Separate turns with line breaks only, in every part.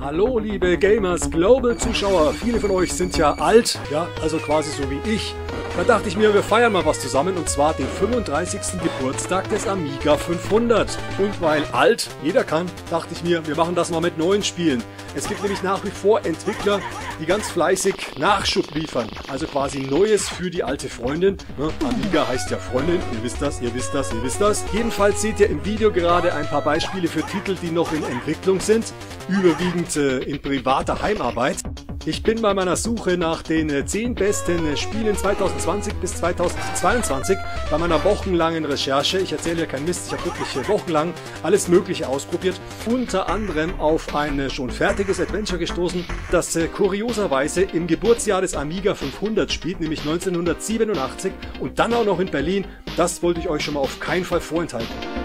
Hallo liebe Gamers Global Zuschauer, viele von euch sind ja alt, ja, also quasi so wie ich. Da dachte ich mir, wir feiern mal was zusammen und zwar den 35. Geburtstag des Amiga 500. Und weil alt jeder kann, dachte ich mir, wir machen das mal mit neuen Spielen. Es gibt nämlich nach wie vor Entwickler, die ganz fleißig Nachschub liefern. Also quasi Neues für die alte Freundin. Ne? Amiga heißt ja Freundin, ihr wisst das, ihr wisst das, ihr wisst das. Jedenfalls seht ihr im Video gerade ein paar Beispiele für Titel, die noch in Entwicklung sind. Überwiegend äh, in privater Heimarbeit. Ich bin bei meiner Suche nach den 10 besten Spielen 2020 bis 2022 bei meiner wochenlangen Recherche. Ich erzähle ja kein Mist, ich habe wirklich wochenlang alles Mögliche ausprobiert. Unter anderem auf ein schon fertiges Adventure gestoßen, das kurioserweise im Geburtsjahr des Amiga 500 spielt, nämlich 1987 und dann auch noch in Berlin. Das wollte ich euch schon mal auf keinen Fall vorenthalten.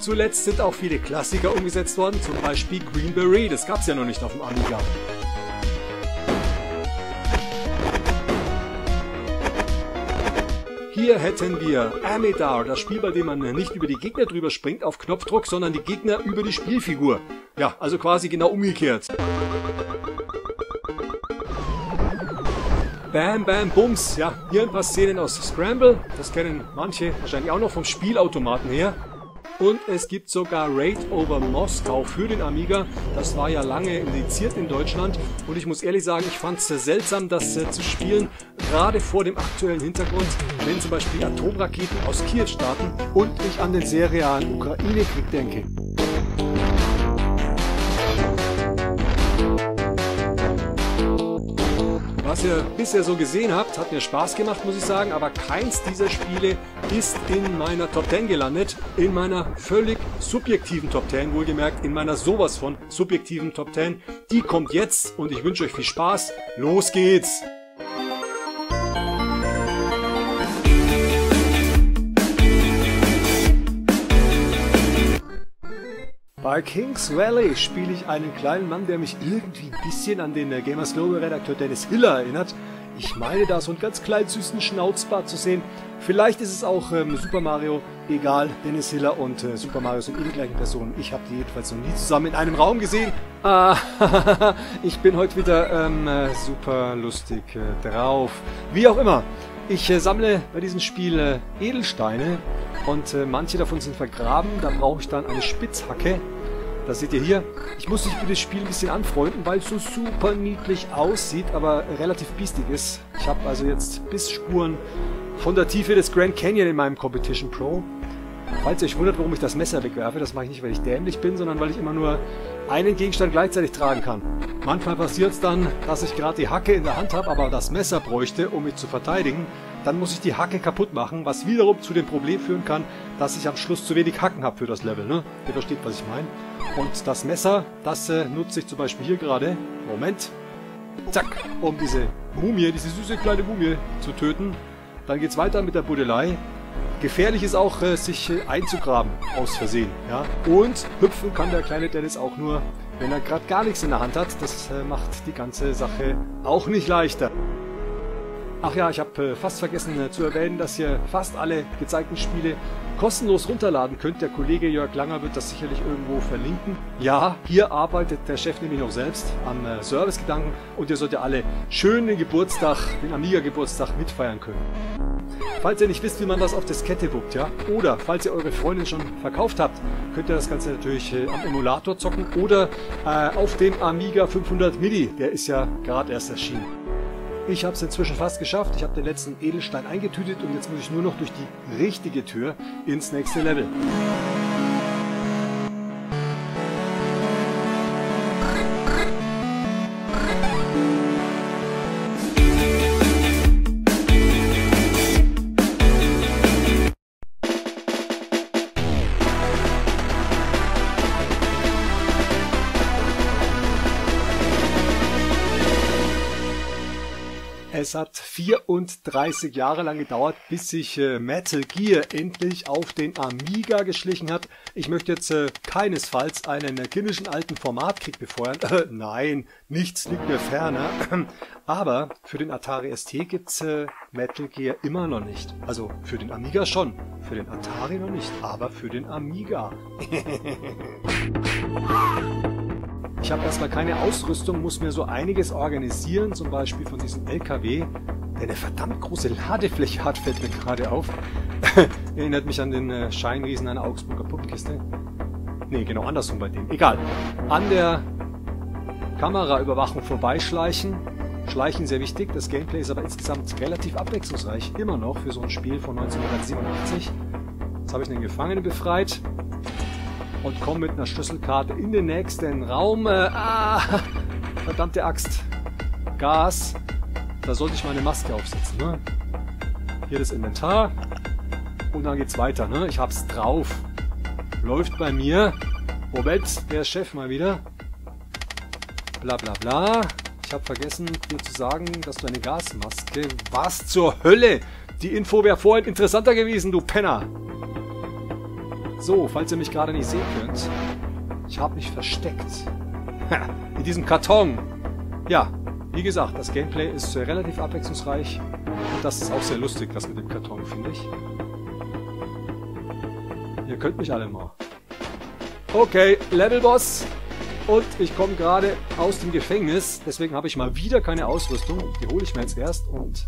Zuletzt sind auch viele Klassiker umgesetzt worden, zum Beispiel Green Beret, das gab es ja noch nicht auf dem Amiga. Hier hätten wir Amidar, das Spiel, bei dem man nicht über die Gegner drüber springt auf Knopfdruck, sondern die Gegner über die Spielfigur. Ja, also quasi genau umgekehrt. Bam Bam Bums, ja, hier ein paar Szenen aus Scramble, das kennen manche wahrscheinlich auch noch vom Spielautomaten her. Und es gibt sogar Raid over Moskau für den Amiga. Das war ja lange indiziert in Deutschland. Und ich muss ehrlich sagen, ich fand es seltsam, das äh, zu spielen, gerade vor dem aktuellen Hintergrund, wenn zum Beispiel Atomraketen aus Kiew starten und ich an den serialen Ukraine-Krieg denke. Was ihr bisher so gesehen habt, hat mir Spaß gemacht, muss ich sagen, aber keins dieser Spiele ist in meiner Top 10 gelandet. In meiner völlig subjektiven Top 10, wohlgemerkt, in meiner sowas von subjektiven Top 10. Die kommt jetzt und ich wünsche euch viel Spaß. Los geht's! Bei Kings Valley spiele ich einen kleinen Mann, der mich irgendwie ein bisschen an den äh, Gamers Global Redakteur Dennis Hiller erinnert. Ich meine da so einen ganz kleinen süßen Schnauzbart zu sehen. Vielleicht ist es auch ähm, Super Mario. Egal, Dennis Hiller und äh, Super Mario sind eh die gleichen Personen. Ich habe die jedenfalls noch nie zusammen in einem Raum gesehen. Ah, ich bin heute wieder ähm, äh, super lustig äh, drauf. Wie auch immer. Ich äh, sammle bei diesem Spiel Edelsteine und manche davon sind vergraben. Da brauche ich dann eine Spitzhacke. Das seht ihr hier. Ich muss mich mit dem Spiel ein bisschen anfreunden, weil es so super niedlich aussieht, aber relativ biestig ist. Ich habe also jetzt Bissspuren von der Tiefe des Grand Canyon in meinem Competition Pro. Falls ihr euch wundert, warum ich das Messer wegwerfe, das mache ich nicht, weil ich dämlich bin, sondern weil ich immer nur einen Gegenstand gleichzeitig tragen kann. Manchmal passiert es dann, dass ich gerade die Hacke in der Hand habe, aber das Messer bräuchte, um mich zu verteidigen dann muss ich die Hacke kaputt machen, was wiederum zu dem Problem führen kann, dass ich am Schluss zu wenig Hacken habe für das Level. Ne? Ihr versteht, was ich meine. Und das Messer, das äh, nutze ich zum Beispiel hier gerade. Moment. Zack, um diese Mumie, diese süße kleine Mumie zu töten. Dann geht es weiter mit der Buddelei. Gefährlich ist auch, äh, sich äh, einzugraben, aus Versehen. Ja? Und hüpfen kann der kleine Dennis auch nur, wenn er gerade gar nichts in der Hand hat. Das äh, macht die ganze Sache auch nicht leichter. Ach ja, ich habe äh, fast vergessen äh, zu erwähnen, dass ihr fast alle gezeigten Spiele kostenlos runterladen könnt. Der Kollege Jörg Langer wird das sicherlich irgendwo verlinken. Ja, hier arbeitet der Chef nämlich noch selbst am äh, Servicegedanken und ihr sollt ja alle schön den Geburtstag, den Amiga-Geburtstag mitfeiern können. Falls ihr nicht wisst, wie man das auf Diskette buckt, ja, oder falls ihr eure Freundin schon verkauft habt, könnt ihr das Ganze natürlich äh, am Emulator zocken oder äh, auf dem Amiga 500 Mini. Der ist ja gerade erst erschienen. Ich habe es inzwischen fast geschafft. Ich habe den letzten Edelstein eingetütet und jetzt muss ich nur noch durch die richtige Tür ins nächste Level. Es hat 34 Jahre lang gedauert, bis sich äh, Metal Gear endlich auf den Amiga geschlichen hat. Ich möchte jetzt äh, keinesfalls einen äh, kindischen alten Formatkrieg befeuern. Äh, nein, nichts liegt mir ferner. Aber für den Atari ST gibt's äh, Metal Gear immer noch nicht. Also für den Amiga schon, für den Atari noch nicht, aber für den Amiga. Ich habe erstmal keine Ausrüstung, muss mir so einiges organisieren, zum Beispiel von diesem LKW, der eine verdammt große Ladefläche hat, fällt mir gerade auf. Erinnert mich an den äh, Scheinriesen einer Augsburger Puppenkiste. Nee, genau andersrum bei dem. Egal. An der Kameraüberwachung vorbeischleichen. Schleichen sehr wichtig. Das Gameplay ist aber insgesamt relativ abwechslungsreich. Immer noch für so ein Spiel von 1987. Jetzt habe ich einen Gefangenen befreit und komme mit einer Schlüsselkarte in den nächsten Raum. Äh, ah, verdammte Axt. Gas. Da sollte ich meine Maske aufsetzen. Ne? Hier das Inventar. Und dann geht's weiter. Ne? Ich hab's drauf. Läuft bei mir. Moment, der Chef mal wieder. Bla bla bla. Ich habe vergessen, dir zu sagen, dass du eine Gasmaske... Was zur Hölle? Die Info wäre vorhin interessanter gewesen, du Penner. So, falls ihr mich gerade nicht sehen könnt, ich habe mich versteckt. In diesem Karton. Ja, wie gesagt, das Gameplay ist relativ abwechslungsreich. Und das ist auch sehr lustig, das mit dem Karton, finde ich. Ihr könnt mich alle mal. Okay, Levelboss. Und ich komme gerade aus dem Gefängnis. Deswegen habe ich mal wieder keine Ausrüstung. Die hole ich mir jetzt erst. Und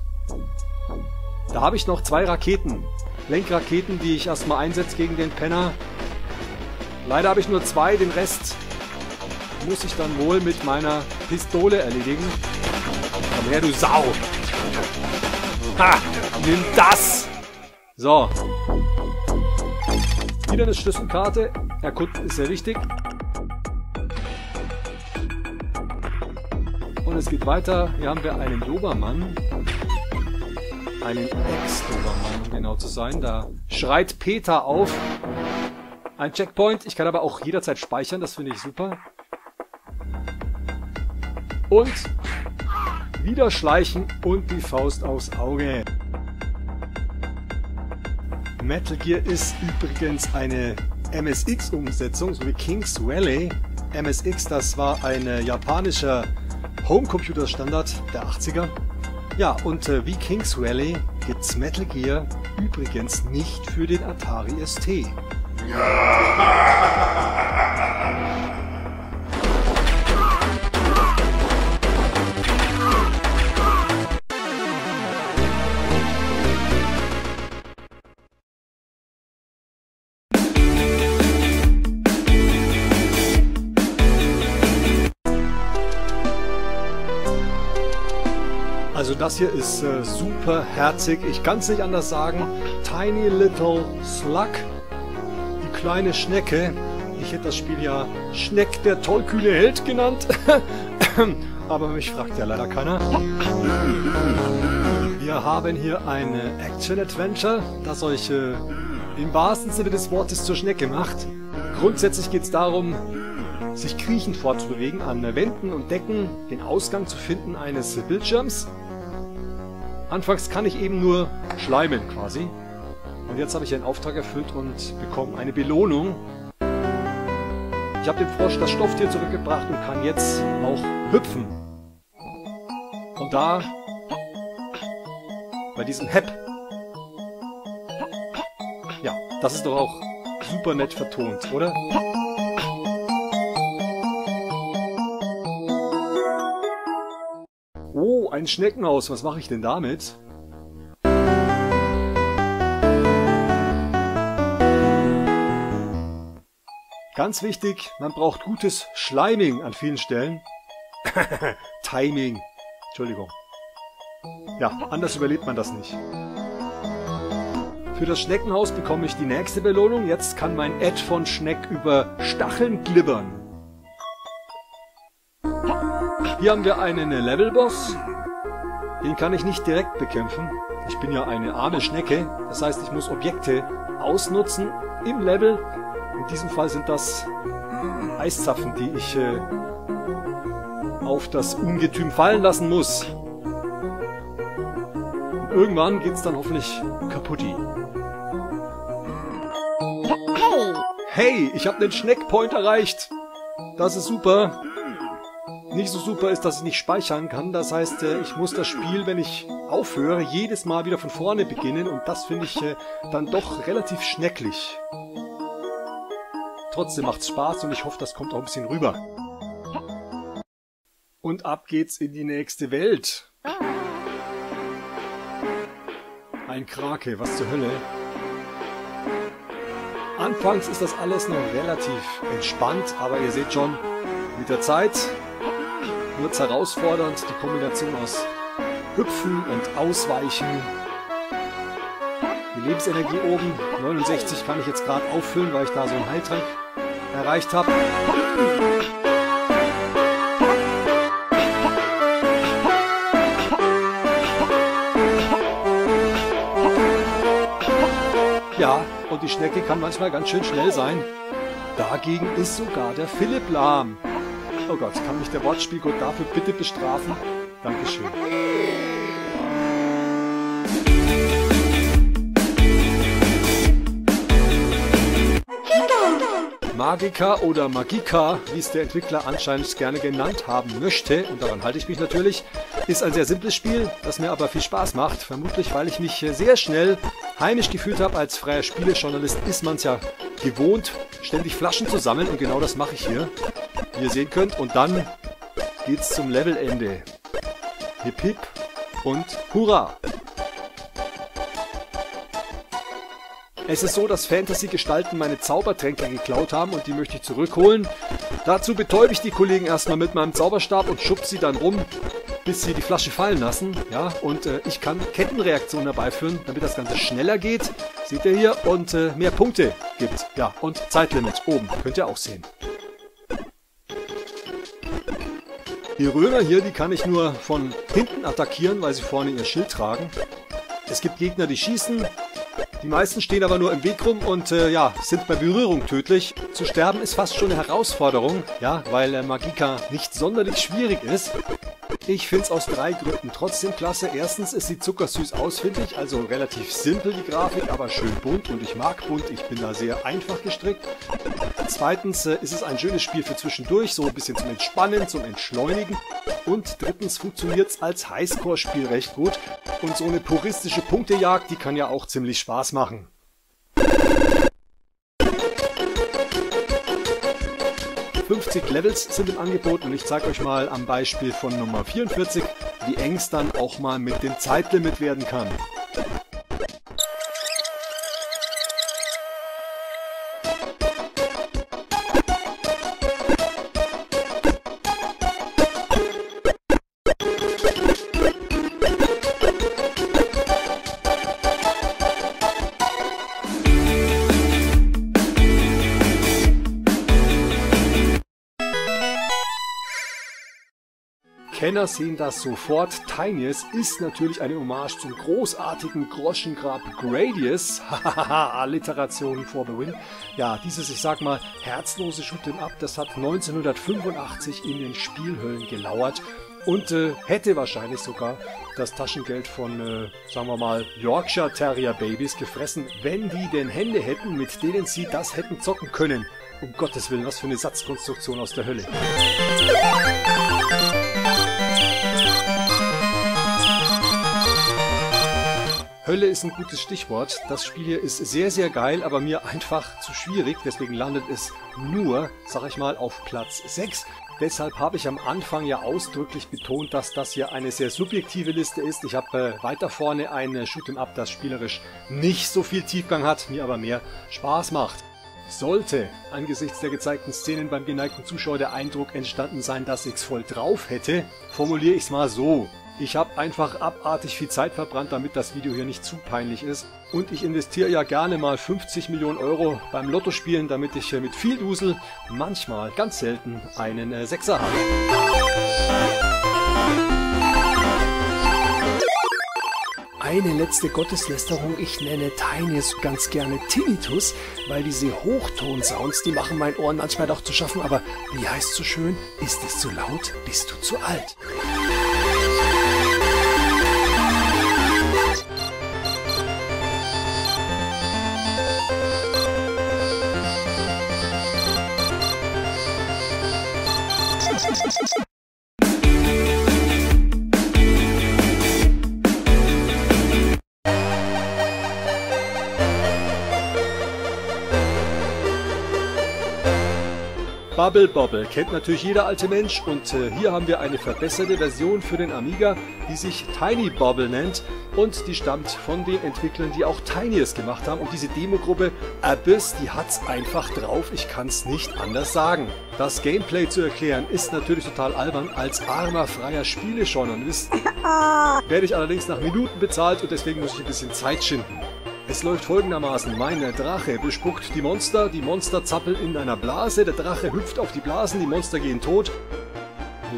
da habe ich noch zwei Raketen. Lenkraketen, die ich erstmal einsetze gegen den Penner. Leider habe ich nur zwei, den Rest muss ich dann wohl mit meiner Pistole erledigen. Komm her, du Sau! Ha! Nimm das! So. Wieder eine Schlüsselkarte. Erkunden ist sehr wichtig. Und es geht weiter. Hier haben wir einen Dobermann einen Ex-Dobermann, um genau zu sein. Da schreit Peter auf. Ein Checkpoint. Ich kann aber auch jederzeit speichern, das finde ich super. Und wieder schleichen und die Faust aufs Auge. Metal Gear ist übrigens eine MSX-Umsetzung, so wie King's Valley. MSX, das war ein japanischer Homecomputer-Standard der 80er. Ja, und äh, wie Kings Rally gibt's Metal Gear übrigens nicht für den Atari ST. Also das hier ist äh, super herzig. Ich kann es nicht anders sagen. Tiny Little Slug. Die kleine Schnecke. Ich hätte das Spiel ja Schneck der tollkühne Held genannt. Aber mich fragt ja leider keiner. Wir haben hier ein Action-Adventure, das euch äh, im wahrsten Sinne des Wortes zur Schnecke macht. Grundsätzlich geht es darum, sich kriechend fortzubewegen, an Wänden und Decken den Ausgang zu finden eines Bildschirms Anfangs kann ich eben nur schleimen quasi. Und jetzt habe ich einen Auftrag erfüllt und bekomme eine Belohnung. Ich habe dem Frosch das Stofftier zurückgebracht und kann jetzt auch hüpfen. Und da, bei diesem Hepp, ja, das ist doch auch super nett vertont, oder? Ein Schneckenhaus. Was mache ich denn damit? Ganz wichtig, man braucht gutes Schleiming an vielen Stellen. Timing. Entschuldigung. Ja, anders überlebt man das nicht. Für das Schneckenhaus bekomme ich die nächste Belohnung. Jetzt kann mein Ed von Schneck über Stacheln glibbern. Hier haben wir einen Levelboss. Den kann ich nicht direkt bekämpfen. Ich bin ja eine arme Schnecke. Das heißt, ich muss Objekte ausnutzen im Level. In diesem Fall sind das Eiszapfen, die ich äh, auf das Ungetüm fallen lassen muss. irgendwann geht's dann hoffentlich kaputti.
Hey!
Hey, ich habe den Schneckpoint erreicht. Das ist super. Nicht so super ist, dass ich nicht speichern kann. Das heißt, äh, ich muss das Spiel, wenn ich aufhöre, jedes Mal wieder von vorne beginnen. Und das finde ich äh, dann doch relativ schnecklich. Trotzdem macht's Spaß und ich hoffe, das kommt auch ein bisschen rüber. Und ab geht's in die nächste Welt. Ein Krake, was zur Hölle. Anfangs ist das alles noch relativ entspannt, aber ihr seht schon, mit der Zeit wird es herausfordernd, die Kombination aus Hüpfen und Ausweichen. Die Lebensenergie oben, 69 kann ich jetzt gerade auffüllen, weil ich da so einen Heiltrank erreicht habe. Ja, und die Schnecke kann manchmal ganz schön schnell sein. Dagegen ist sogar der Philipp lahm. Oh Gott, kann mich der Wortspielgott dafür bitte bestrafen? Dankeschön. Magika oder Magika, wie es der Entwickler anscheinend gerne genannt haben möchte, und daran halte ich mich natürlich, ist ein sehr simples Spiel, das mir aber viel Spaß macht. Vermutlich, weil ich mich sehr schnell heimisch gefühlt habe. Als freier Spielejournalist ist man es ja gewohnt, ständig Flaschen zu sammeln und genau das mache ich hier, ihr sehen könnt. Und dann geht's zum Levelende. Hip hip und hurra! Es ist so, dass Fantasy-Gestalten meine Zaubertränke geklaut haben und die möchte ich zurückholen. Dazu betäube ich die Kollegen erstmal mit meinem Zauberstab und schub sie dann rum, bis sie die Flasche fallen lassen. Ja, und äh, ich kann Kettenreaktionen herbeiführen, damit das Ganze schneller geht. Seht ihr hier? Und äh, mehr Punkte gibt. Ja, und Zeitlimit oben. Könnt ihr auch sehen. Die Römer hier, die kann ich nur von hinten attackieren, weil sie vorne ihr Schild tragen. Es gibt Gegner, die schießen, die meisten stehen aber nur im Weg rum und äh, ja, sind bei Berührung tödlich. Zu sterben ist fast schon eine Herausforderung, ja, weil äh, Magika nicht sonderlich schwierig ist. Ich finde es aus drei Gründen trotzdem klasse. Erstens, es sieht zuckersüß aus, finde ich. Also relativ simpel die Grafik, aber schön bunt und ich mag bunt. Ich bin da sehr einfach gestrickt. Zweitens äh, ist es ein schönes Spiel für zwischendurch, so ein bisschen zum Entspannen, zum Entschleunigen. Und drittens funktioniert es als Highscore-Spiel recht gut. Und so eine puristische Punktejagd, die kann ja auch ziemlich Spaß machen. 50 Levels sind im Angebot und ich zeige euch mal am Beispiel von Nummer 44, wie eng es dann auch mal mit dem Zeitlimit werden kann. Kenner sehen das sofort. Tinius ist natürlich eine Hommage zum großartigen Groschengrab Gradius. Hahaha, Alliteration for the win. Ja, dieses, ich sag mal, herzlose Shoot'em Up, das hat 1985 in den Spielhöllen gelauert und äh, hätte wahrscheinlich sogar das Taschengeld von, äh, sagen wir mal, Yorkshire Terrier Babys gefressen, wenn die denn Hände hätten, mit denen sie das hätten zocken können. Um Gottes Willen, was für eine Satzkonstruktion aus der Hölle. Hölle ist ein gutes Stichwort. Das Spiel hier ist sehr, sehr geil, aber mir einfach zu schwierig. Deswegen landet es nur, sag ich mal, auf Platz 6. Deshalb habe ich am Anfang ja ausdrücklich betont, dass das hier eine sehr subjektive Liste ist. Ich habe äh, weiter vorne ein Shoot'em Up, das spielerisch nicht so viel Tiefgang hat, mir aber mehr Spaß macht. Sollte angesichts der gezeigten Szenen beim geneigten Zuschauer der Eindruck entstanden sein, dass ich's voll drauf hätte, formuliere ich's mal so. Ich habe einfach abartig viel Zeit verbrannt, damit das Video hier nicht zu peinlich ist. Und ich investiere ja gerne mal 50 Millionen Euro beim Lottospielen, damit ich mit viel Dusel manchmal, ganz selten, einen äh, Sechser habe. Eine letzte Gotteslästerung, ich nenne Tinius ganz gerne Tinnitus, weil diese Hochtonsounds, die machen mein Ohren manchmal doch zu schaffen, aber wie heißt so schön, ist es zu laut, bist du zu alt. Bubble Bobble kennt natürlich jeder alte Mensch und äh, hier haben wir eine verbesserte Version für den Amiga, die sich Tiny Bobble nennt und die stammt von den Entwicklern, die auch Tiniest gemacht haben und diese Demogruppe Abyss, die hat's einfach drauf, ich kann's nicht anders sagen. Das Gameplay zu erklären ist natürlich total albern, als armer freier Spielejournalist werde ich allerdings nach Minuten bezahlt und deswegen muss ich ein bisschen Zeit schinden. Es läuft folgendermaßen. Mein Drache bespuckt die Monster, die Monster zappeln in einer Blase, der Drache hüpft auf die Blasen, die Monster gehen tot.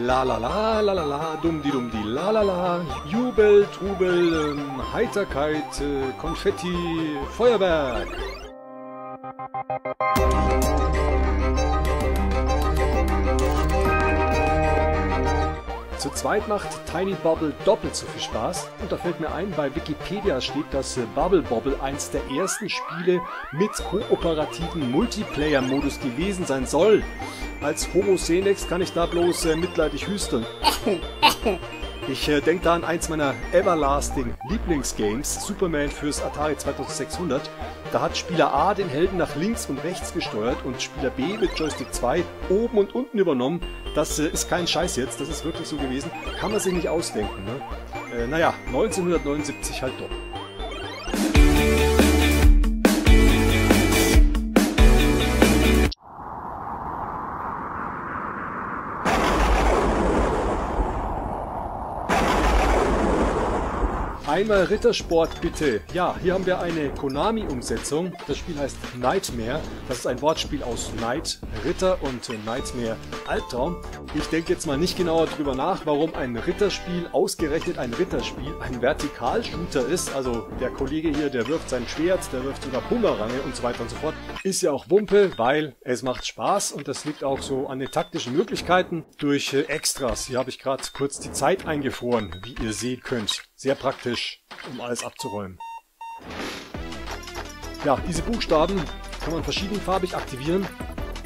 La la la, la la la, dumm die dumm die la la la, Jubel, Trubel, ähm, Heiterkeit, äh, Konfetti, Feuerwerk. Zu zweit macht Tiny Bubble doppelt so viel Spaß und da fällt mir ein, bei Wikipedia steht, dass äh, Bubble Bobble eins der ersten Spiele mit kooperativen Multiplayer-Modus gewesen sein soll. Als Homo Senex kann ich da bloß äh, mitleidig hüsteln. Ich äh, denke da an eins meiner everlasting Lieblingsgames, Superman fürs Atari 2600. Da hat Spieler A den Helden nach links und rechts gesteuert und Spieler B mit Joystick 2 oben und unten übernommen. Das äh, ist kein Scheiß jetzt, das ist wirklich so gewesen. Kann man sich nicht ausdenken. Ne? Äh, naja, 1979 halt doch. Einmal Rittersport bitte. Ja, hier haben wir eine Konami-Umsetzung. Das Spiel heißt Nightmare. Das ist ein Wortspiel aus Night, Ritter und Nightmare, Albtraum. Ich denke jetzt mal nicht genauer drüber nach, warum ein Ritterspiel, ausgerechnet ein Ritterspiel, ein Vertikalshooter ist. Also der Kollege hier, der wirft sein Schwert, der wirft sogar Bumerange und so weiter und so fort. Ist ja auch Wumpe, weil es macht Spaß und das liegt auch so an den taktischen Möglichkeiten durch äh, Extras. Hier habe ich gerade kurz die Zeit eingefroren, wie ihr sehen könnt. Sehr praktisch, um alles abzuräumen. Ja, diese Buchstaben kann man verschiedenfarbig aktivieren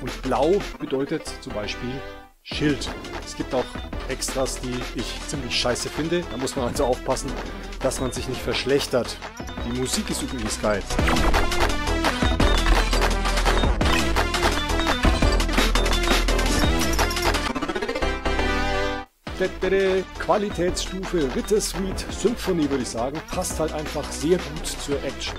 und blau bedeutet zum Beispiel Schild. Es gibt auch Extras, die ich ziemlich scheiße finde. Da muss man also aufpassen, dass man sich nicht verschlechtert. Die Musik ist übrigens geil. Qualitätsstufe Ritter Suite Symphony würde ich sagen, passt halt einfach sehr gut zur Action.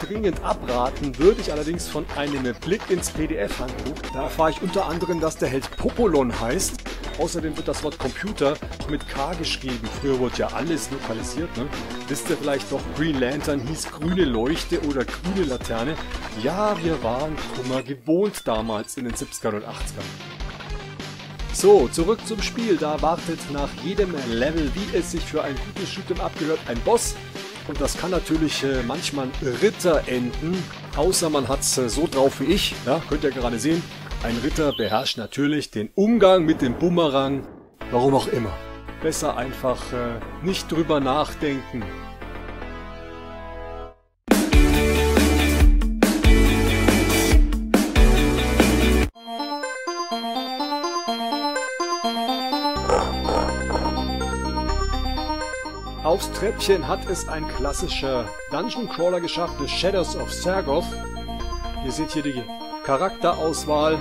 Dringend abraten würde ich allerdings von einem Blick ins PDF-Handbuch. Da erfahre ich unter anderem, dass der Held Popolon heißt. Außerdem wird das Wort Computer mit K geschrieben. Früher wurde ja alles lokalisiert, ne? Wisst ihr vielleicht doch, Green Lantern hieß grüne Leuchte oder grüne Laterne? Ja, wir waren Kummer gewohnt damals in den 70ern und 80ern. So, zurück zum Spiel. Da wartet nach jedem Level, wie es sich für ein gutes Shoot'em abgehört, ein Boss. Und das kann natürlich äh, manchmal Ritter enden, außer man hat es äh, so drauf wie ich. Ja, könnt ihr gerade sehen. Ein Ritter beherrscht natürlich den Umgang mit dem Bumerang, warum auch immer. Besser einfach äh, nicht drüber nachdenken. Aufs Treppchen hat es ein klassischer Dungeon Crawler geschafft, The Shadows of Sargoth. Ihr seht hier die Charakterauswahl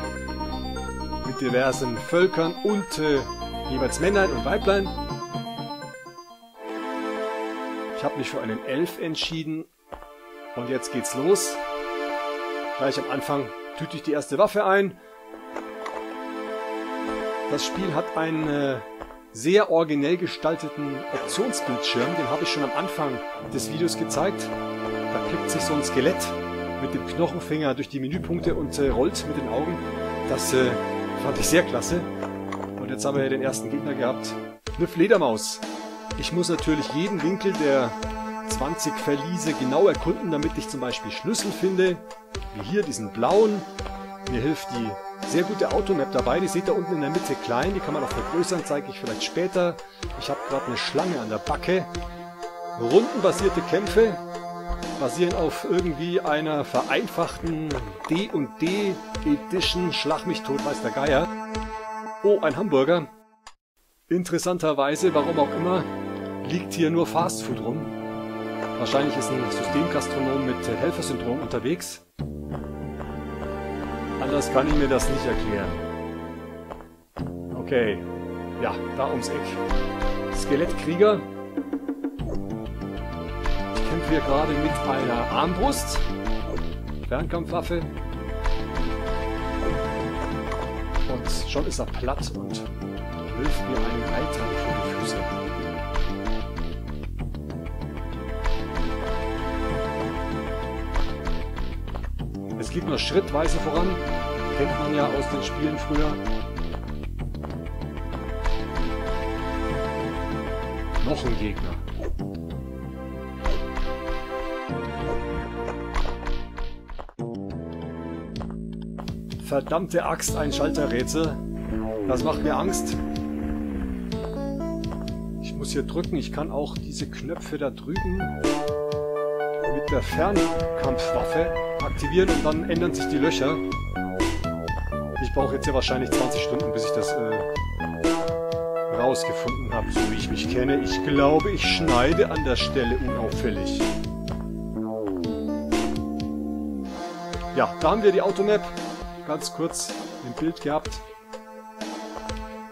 mit diversen Völkern und äh, jeweils Männlein und Weiblein. Ich habe mich für einen Elf entschieden und jetzt geht's los. Gleich am Anfang tüte ich die erste Waffe ein. Das Spiel hat ein äh, sehr originell gestalteten Optionsbildschirm. Den habe ich schon am Anfang des Videos gezeigt. Da klickt sich so ein Skelett mit dem Knochenfinger durch die Menüpunkte und äh, rollt mit den Augen. Das äh, fand ich sehr klasse. Und jetzt haben wir den ersten Gegner gehabt. Eine Fledermaus. Ich muss natürlich jeden Winkel der 20 Verliese genau erkunden, damit ich zum Beispiel Schlüssel finde. Wie hier diesen blauen. Mir hilft die sehr gute Automap dabei. Die seht ihr unten in der Mitte klein. Die kann man auch vergrößern, zeige ich vielleicht später. Ich habe gerade eine Schlange an der Backe. Rundenbasierte Kämpfe basieren auf irgendwie einer vereinfachten D&D Edition Schlag mich tot, weiß der Geier. Oh, ein Hamburger. Interessanterweise, warum auch immer, liegt hier nur Fastfood rum. Wahrscheinlich ist ein Systemgastronom mit Helfersyndrom unterwegs. Anders kann ich mir das nicht erklären. Okay. Ja, da ums Eck. Skelettkrieger. Ich kämpfe hier gerade mit einer Armbrust. Fernkampfwaffe. Und schon ist er platt und wirft mir einen Alltag Geht nur schrittweise voran. Kennt man ja aus den Spielen früher. Noch ein Gegner. Verdammte Axt, ein Schalterrätsel. Das macht mir Angst. Ich muss hier drücken. Ich kann auch diese Knöpfe da drüben mit der Fernkampfwaffe aktivieren und dann ändern sich die Löcher. Ich brauche jetzt ja wahrscheinlich 20 Stunden, bis ich das äh, rausgefunden habe, so wie ich mich kenne. Ich glaube, ich schneide an der Stelle unauffällig. Ja, da haben wir die Automap ganz kurz im Bild gehabt.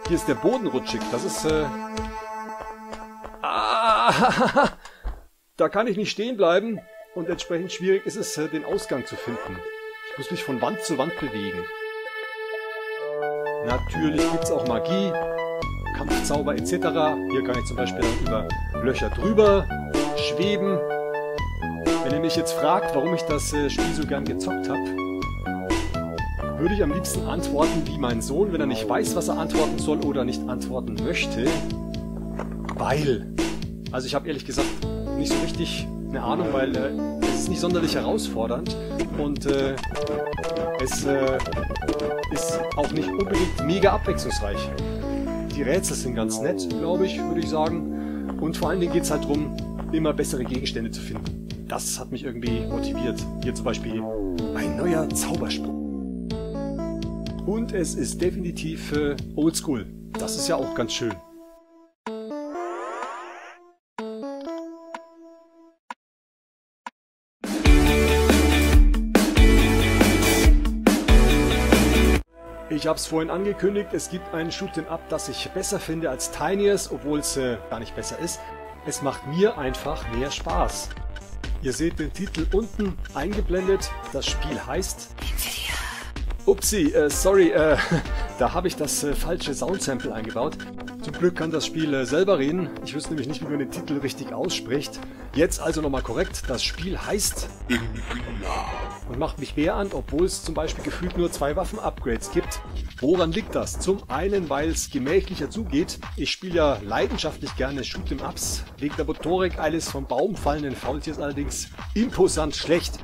Hier ist der Boden rutschig. Das ist... Äh ah, da kann ich nicht stehen bleiben. Und entsprechend schwierig ist es, äh, den Ausgang zu finden. Ich muss mich von Wand zu Wand bewegen. Natürlich gibt es auch Magie, Kampfzauber etc. Hier kann ich zum Beispiel über Löcher drüber schweben. Wenn ihr mich jetzt fragt, warum ich das äh, Spiel so gern gezockt habe, würde ich am liebsten antworten wie mein Sohn, wenn er nicht weiß, was er antworten soll oder nicht antworten möchte. Weil. Also ich habe ehrlich gesagt nicht so richtig eine Ahnung, weil äh, es ist nicht sonderlich herausfordernd und äh, es äh, ist auch nicht unbedingt mega abwechslungsreich. Die Rätsel sind ganz nett, glaube ich, würde ich sagen. Und vor allen Dingen geht es halt darum, immer bessere Gegenstände zu finden. Das hat mich irgendwie motiviert. Hier zum Beispiel ein neuer Zauberspruch. Und es ist definitiv äh, oldschool. Das ist ja auch ganz schön. Ich habe es vorhin angekündigt, es gibt ein Shoot'em Up, das ich besser finde als Tiniest, obwohl es äh, gar nicht besser ist. Es macht mir einfach mehr Spaß. Ihr seht den Titel unten eingeblendet. Das Spiel heißt Upsi, äh, sorry, äh, da habe ich das äh, falsche Soundsample eingebaut. Zum Glück kann das Spiel äh, selber reden. Ich wüsste nämlich nicht, wie man den Titel richtig ausspricht. Jetzt also nochmal korrekt. Das Spiel heißt und macht mich mehr an, obwohl es zum Beispiel gefühlt nur zwei Waffen-Upgrades gibt. Woran liegt das? Zum einen, weil es gemächlicher zugeht. Ich spiele ja leidenschaftlich gerne Shoot'em-Ups. Wegen der Motorik eines vom Baum fallenden Faultiers allerdings imposant schlecht.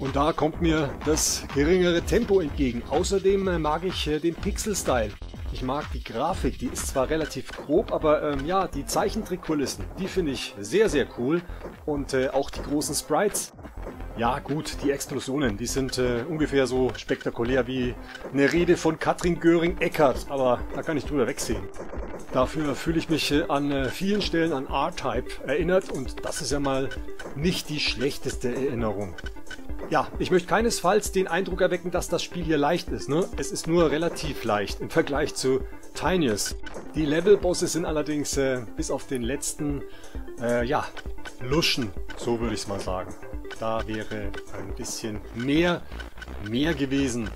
Und da kommt mir das geringere Tempo entgegen. Außerdem äh, mag ich äh, den Pixel-Style. Ich mag die Grafik, die ist zwar relativ grob, aber ähm, ja, die Zeichentrickkulissen, die finde ich sehr, sehr cool. Und äh, auch die großen Sprites. Ja gut, die Explosionen, die sind äh, ungefähr so spektakulär wie eine Rede von Katrin Göring-Eckert, aber da kann ich drüber wegsehen. Dafür fühle ich mich äh, an äh, vielen Stellen an R-Type erinnert und das ist ja mal nicht die schlechteste Erinnerung. Ja, ich möchte keinesfalls den Eindruck erwecken, dass das Spiel hier leicht ist. Ne? Es ist nur relativ leicht im Vergleich zu Tinius. Die Levelbosse sind allerdings äh, bis auf den letzten, äh, ja, Luschen, so würde ich es mal sagen. Da wäre ein bisschen mehr, mehr gewesen.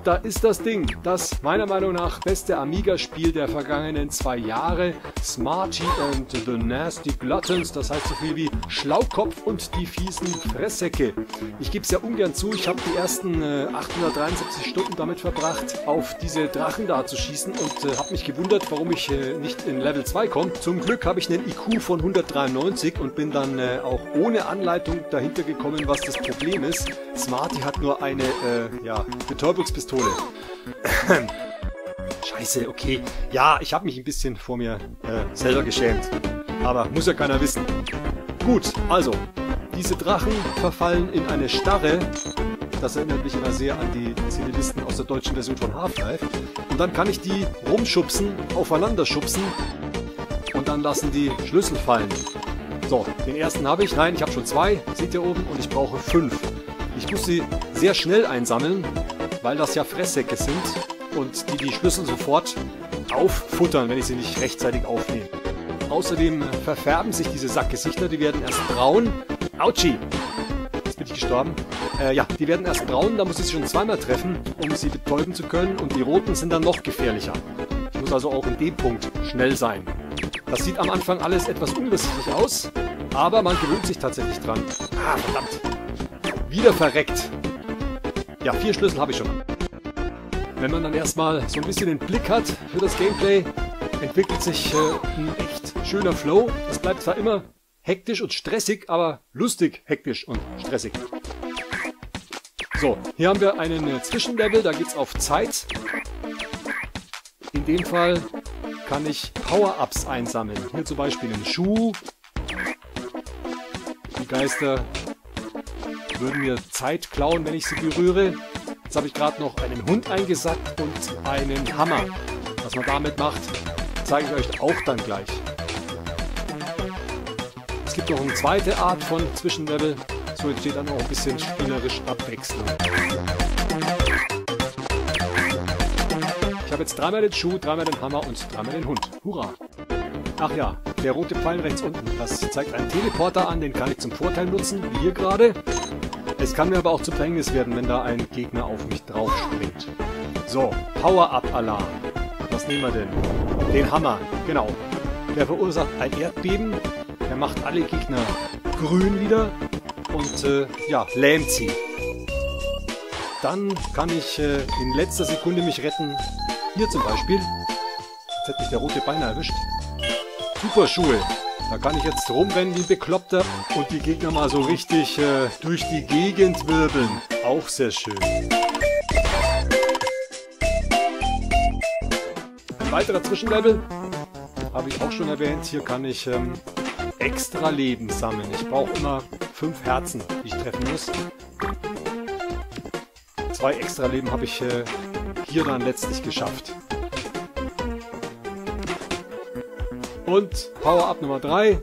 Und da ist das Ding, das meiner Meinung nach beste Amiga-Spiel der vergangenen zwei Jahre. Smarty and the Nasty Gluttons, das heißt so viel wie Schlaukopf und die fiesen Fresssäcke. Ich gebe es ja ungern zu, ich habe die ersten äh, 873 Stunden damit verbracht, auf diese Drachen da zu schießen und äh, habe mich gewundert, warum ich äh, nicht in Level 2 komme. Zum Glück habe ich einen IQ von 193 und bin dann äh, auch ohne Anleitung dahinter gekommen, was das Problem ist. Smarty hat nur eine äh, ja, Betäubungspistole. Scheiße, okay. Ja, ich habe mich ein bisschen vor mir äh, selber geschämt. Aber muss ja keiner wissen. Gut, also, diese Drachen verfallen in eine Starre. Das erinnert mich immer sehr an die Zivilisten aus der deutschen Version von Half-Life. Und dann kann ich die rumschubsen, aufeinander schubsen und dann lassen die Schlüssel fallen. So, den ersten habe ich. Nein, ich habe schon zwei, seht ihr oben, und ich brauche fünf. Ich muss sie sehr schnell einsammeln, weil das ja Fresssäcke sind und die die Schlüssel sofort auffuttern, wenn ich sie nicht rechtzeitig aufnehme. Außerdem verfärben sich diese Sackgesichter, die werden erst braun. Autschi! Jetzt bin ich gestorben. Äh, ja, die werden erst braun, da muss ich sie schon zweimal treffen, um sie betäuben zu können. Und die roten sind dann noch gefährlicher. Ich muss also auch in dem Punkt schnell sein. Das sieht am Anfang alles etwas unübersichtlich aus, aber man gewöhnt sich tatsächlich dran. Ah, verdammt. Wieder verreckt. Ja, vier Schlüssel habe ich schon. Wenn man dann erstmal so ein bisschen den Blick hat für das Gameplay, entwickelt sich äh, ein echt schöner Flow. Es bleibt zwar immer hektisch und stressig, aber lustig hektisch und stressig. So, hier haben wir einen äh, Zwischenlevel, da geht es auf Zeit. In dem Fall kann ich Power-Ups einsammeln. Hier zum Beispiel einen Schuh. Die Geister würden mir Zeit klauen, wenn ich sie berühre. Jetzt habe ich gerade noch einen Hund eingesackt und einen Hammer. Was man damit macht, zeige ich euch auch dann gleich. Es gibt noch eine zweite Art von Zwischenlevel. So entsteht dann auch ein bisschen spielerisch Abwechslung. Ich habe jetzt dreimal den Schuh, dreimal den Hammer und dreimal den Hund. Hurra! Ach ja, der rote Pfeil rechts unten, das zeigt einen Teleporter an, den kann ich zum Vorteil nutzen, wie hier gerade. Es kann mir aber auch zu Verhängnis werden, wenn da ein Gegner auf mich drauf springt. So, Power-Up-Alarm. Was nehmen wir denn? Den Hammer, genau. Der verursacht ein Erdbeben, der macht alle Gegner grün wieder und äh, ja, lähmt sie. Dann kann ich äh, in letzter Sekunde mich retten. Hier zum Beispiel. Jetzt hätte mich der rote Bein erwischt. Super Schuhe. Da kann ich jetzt rumrennen wie ein Bekloppter und die Gegner mal so richtig äh, durch die Gegend wirbeln. Auch sehr schön. Ein weiterer Zwischenlevel habe ich auch schon erwähnt. Hier kann ich ähm, extra Leben sammeln. Ich brauche immer fünf Herzen, die ich treffen muss. Zwei extra Leben habe ich äh, hier dann letztlich geschafft. Und Power-Up Nummer 3.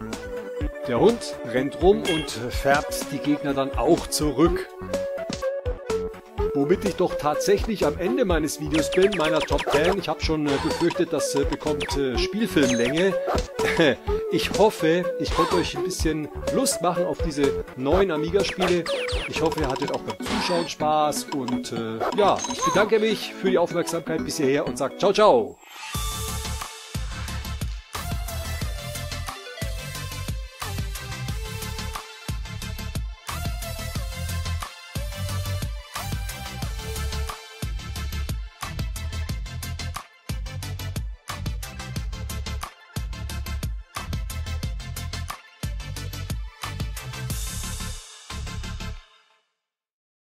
Der Hund rennt rum und färbt die Gegner dann auch zurück. Womit ich doch tatsächlich am Ende meines Videos bin, meiner Top 10. Ich habe schon äh, befürchtet, das äh, bekommt äh, Spielfilmlänge. ich hoffe, ich konnte euch ein bisschen Lust machen auf diese neuen Amiga-Spiele. Ich hoffe, ihr hattet auch beim Zuschauen Spaß. Und äh, ja, ich bedanke mich für die Aufmerksamkeit bis hierher und sage ciao, ciao.